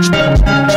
Música